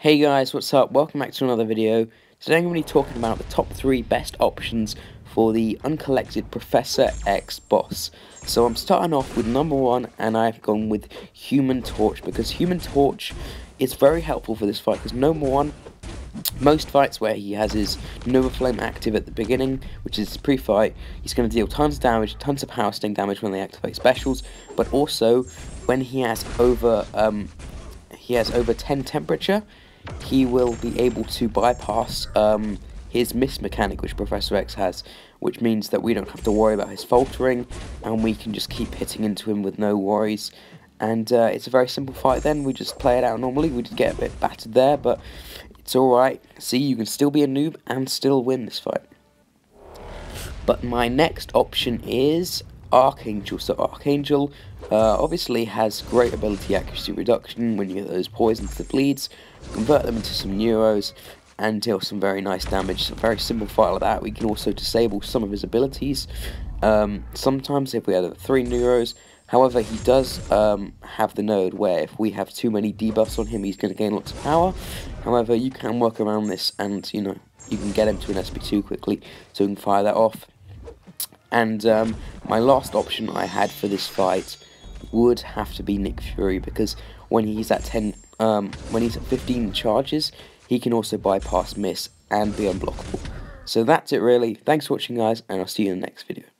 Hey guys, what's up? Welcome back to another video. Today I'm going to be talking about the top 3 best options for the uncollected Professor X boss. So I'm starting off with number 1 and I've gone with Human Torch because Human Torch is very helpful for this fight because number 1, most fights where he has his Nova Flame active at the beginning, which is pre-fight, he's going to deal tons of damage, tons of power sting damage when they activate specials, but also when he has over um, he has over 10 temperature, he will be able to bypass um, his miss mechanic which Professor X has, which means that we don't have to worry about his faltering, and we can just keep hitting into him with no worries. And uh, it's a very simple fight then, we just play it out normally, we did get a bit battered there, but it's alright. See, you can still be a noob and still win this fight. But my next option is Archangel. So Archangel uh, obviously has great ability accuracy reduction when you get those poisons that bleeds, convert them into some neuros, and deal some very nice damage. So very simple fight like that. We can also disable some of his abilities. Um, sometimes if we have three neuros, however he does um, have the node where if we have too many debuffs on him he's going to gain lots of power. However you can work around this and you know you can get him to an SP2 quickly so you can fire that off. And um, my last option I had for this fight would have to be Nick Fury because when he's at 10, um, when he's at 15 charges, he can also bypass miss and be unblockable. So that's it really. Thanks for watching guys, and I'll see you in the next video.